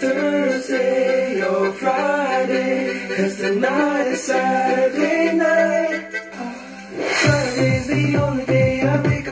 Thursday or Friday. Cause tonight is Saturday night. Ah. Friday's the only day I make